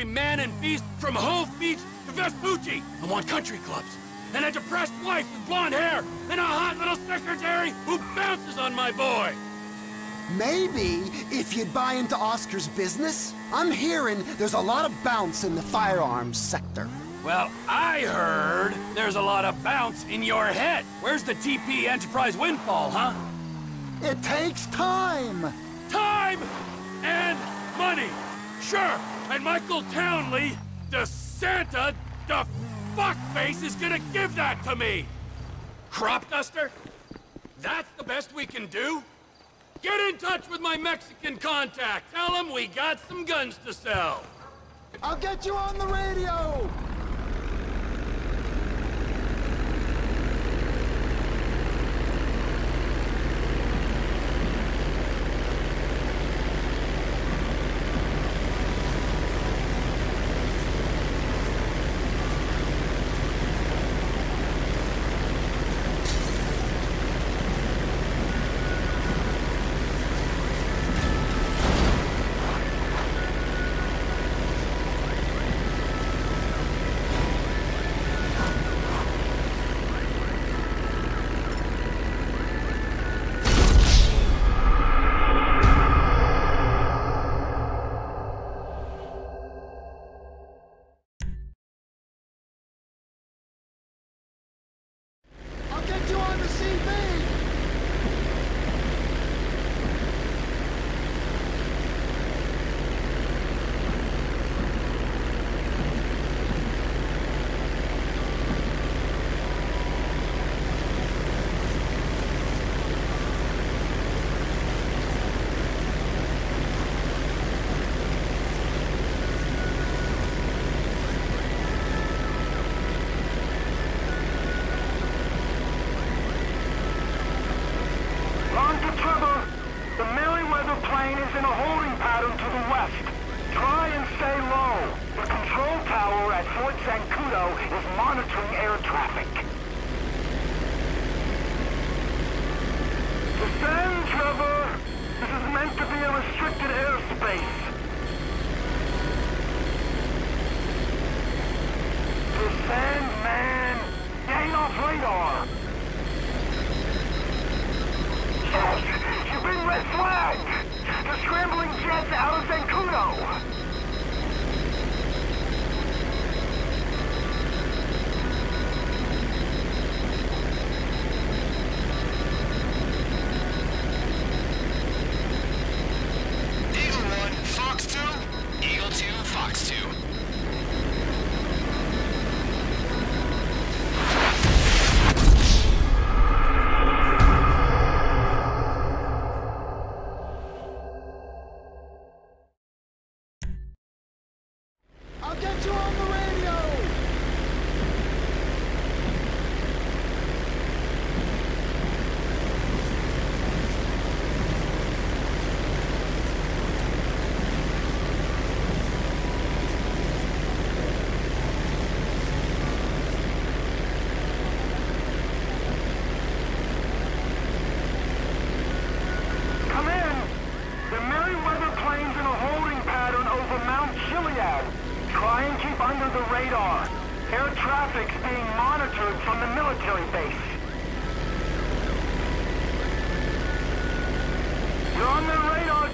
every man and beast from Hove Beach to Vespucci. I want country clubs. And a depressed wife with blonde hair. And a hot little secretary who bounces on my boy. Maybe if you'd buy into Oscar's business. I'm hearing there's a lot of bounce in the firearms sector. Well, I heard there's a lot of bounce in your head. Where's the TP Enterprise windfall, huh? It takes time. Time and money. Sure, and Michael Townley, the Santa, the fuckface, is gonna give that to me. Crop duster? That's the best we can do? Get in touch with my Mexican contact. Tell him we got some guns to sell. I'll get you on the radio!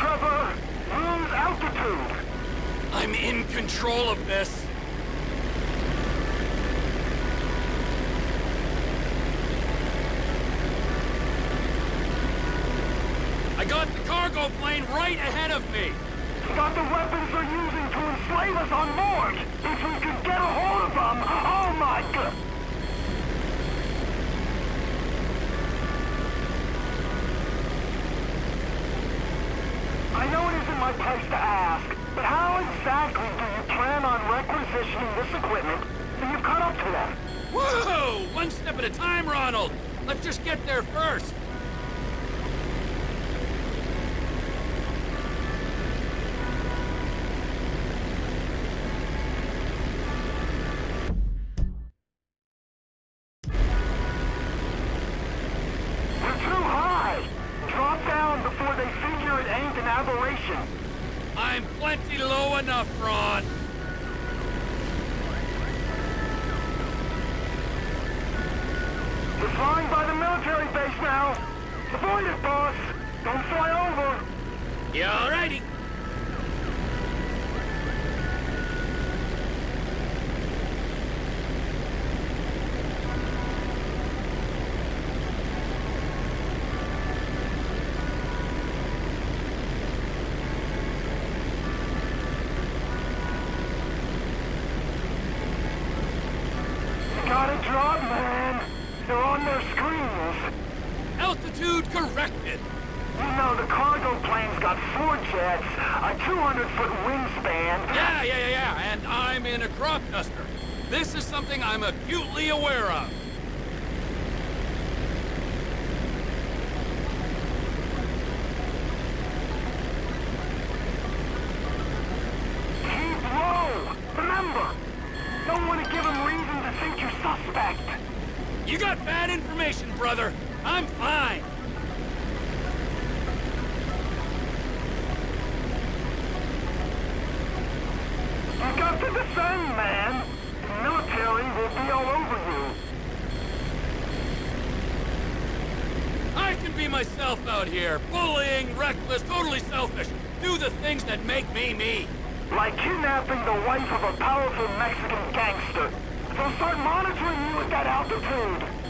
Trevor. Lose altitude. I'm in control of this. I got the cargo plane right ahead of me. Got the weapons they're using to enslave us on board. If we could get a hold of them, oh my god. I know it isn't my place to ask, but how exactly do you plan on requisitioning this equipment so you've caught up to them? Whoa! One step at a time, Ronald. Let's just get there first. aberration. I'm plenty low enough, Ron. We're flying by the military base now. Avoid it, boss. Don't fly over. Yeah, alrighty. Something I'm acutely aware of. Keep low. Remember, don't want to give them reason to think you're suspect. You got bad information, brother. I'm fine. You got to descend, man. The military will be all over you. I can be myself out here. Bullying, reckless, totally selfish. Do the things that make me me. Like kidnapping the wife of a powerful Mexican gangster. They'll start monitoring you at that altitude.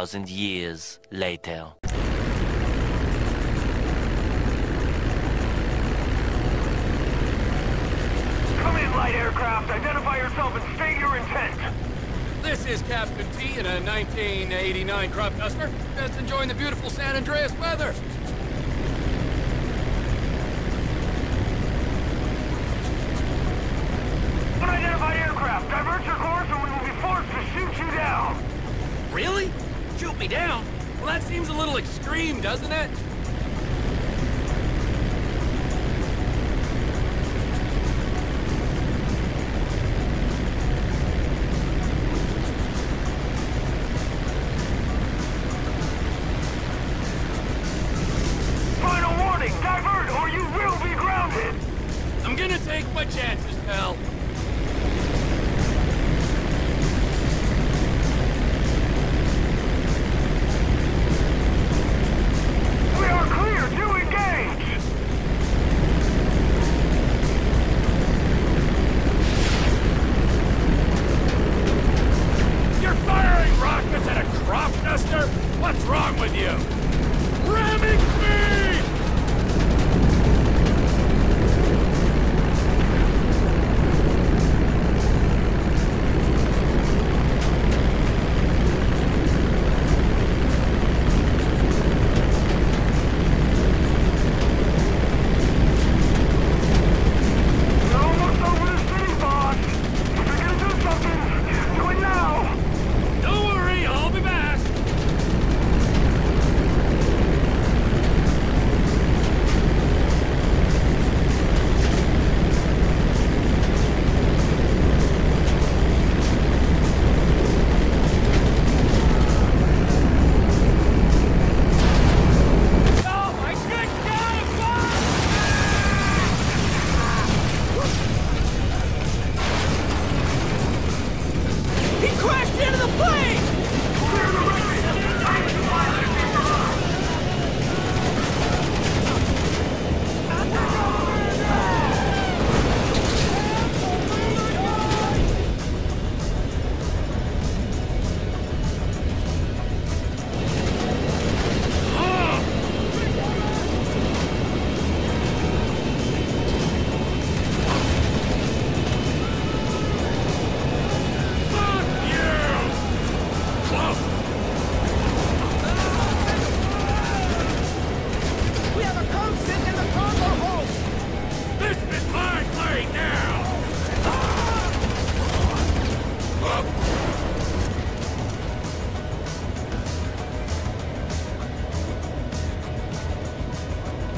thousand years later. Come in, light aircraft. Identify yourself and state your intent. This is Captain T in a 1989 crop duster. Just enjoying the beautiful San Andreas weather. Unidentified aircraft. Divert your course or we will be forced to shoot you down. Really? Shoot me down? Well, that seems a little extreme, doesn't it?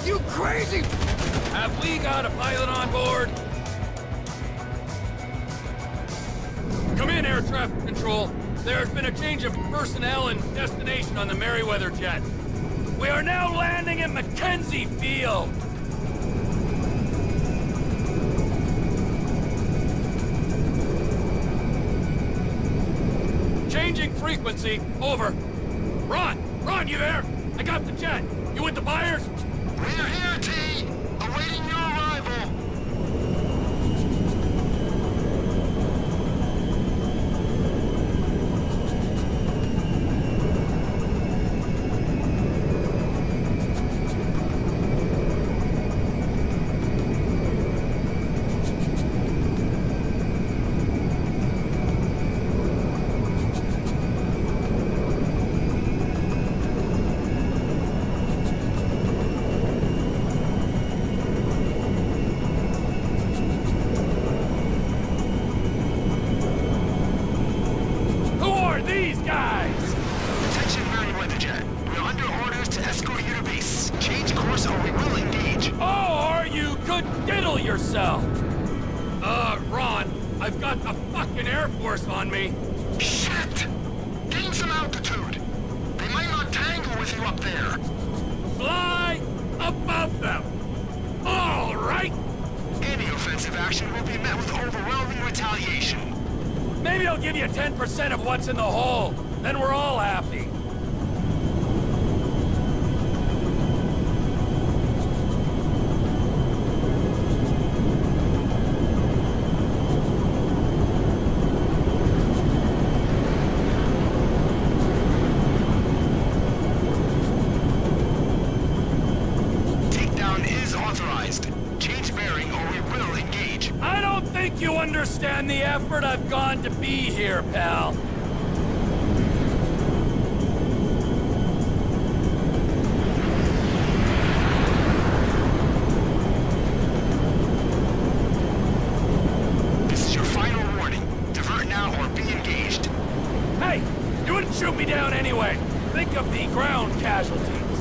You crazy! Have we got a pilot on board? Come in, air traffic control. There's been a change of personnel and destination on the Merryweather jet. We are now landing at McKenzie Field. Changing frequency. Over. Ron! Ron, you there? I got the jet. You with the buyers? We're Fly above them. All right. Any offensive action will be met with overwhelming retaliation. Maybe I'll give you 10% of what's in the hole. Then we're all happy. Understand the effort I've gone to be here, pal. This is your final warning. Divert now or be engaged. Hey, you wouldn't shoot me down anyway. Think of the ground casualties.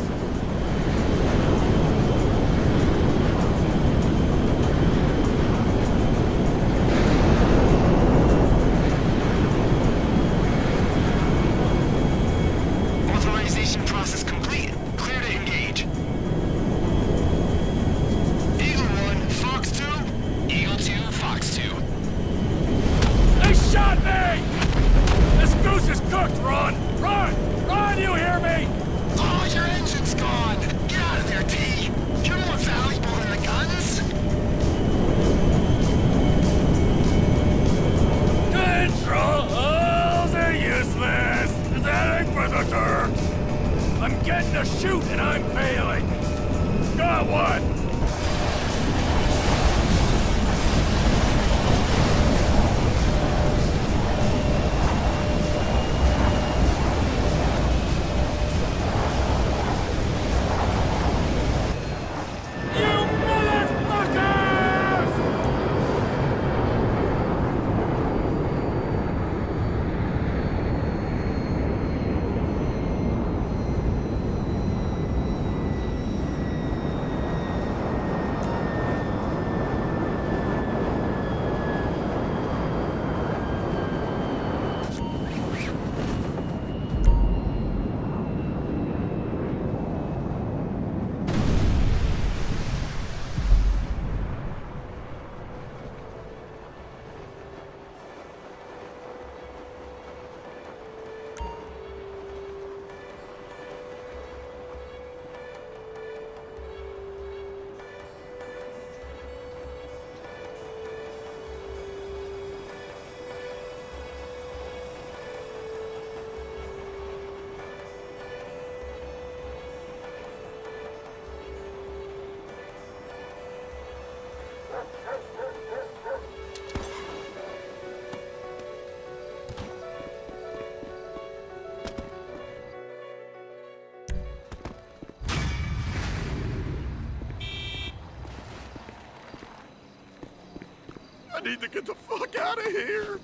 I need to get the fuck out of here.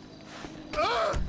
Ah!